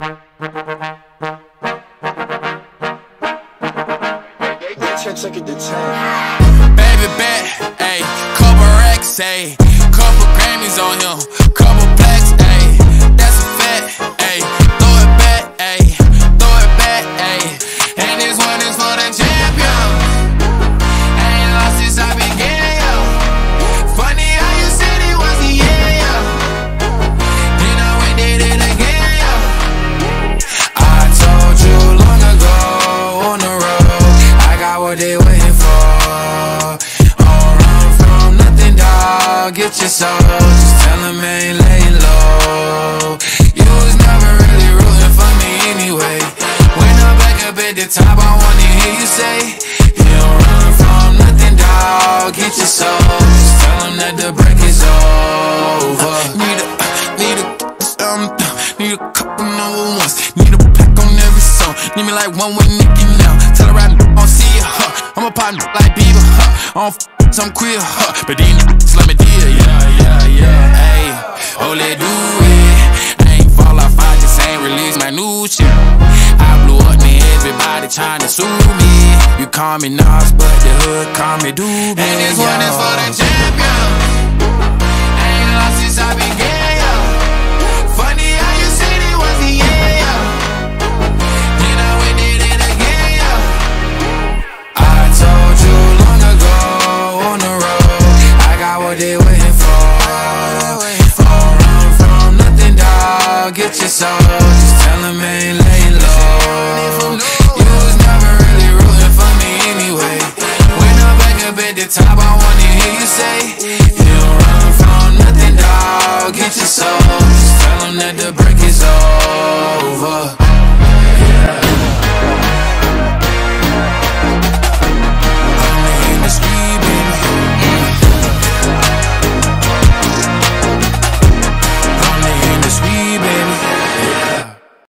Baby bet, ayy, couple racks, ayy, couple Grammys on him, dog. Get your soul. Just tell them ain't laying low. You was never really rooting for me anyway. When I'm back up at the top, I wanna hear you say, You don't run from nothing, dog. Get your soul. Just tell them that the break is over. Need a, need a, um, need a couple number ones. Need a pack on every song. Need me like one with Nicki now. Tell her I don't see ya, huh? I'm a partner like Bieber, huh? I don't f I'm queer, huh? But these niggas let me deal, yeah, yeah, yeah. Hey, oh, let do it. I ain't fall off, I just ain't release my new shit. I blew up, man, everybody trying to sue me. You call me Nas, but the hood call me Doobie. And this one is for the champion. Get your soul. Just tell them ain't laying low. You was never really rooting for me anyway. When I'm back up at the top, I wanna hear you say, You don't run from nothing, dog. Get your soul.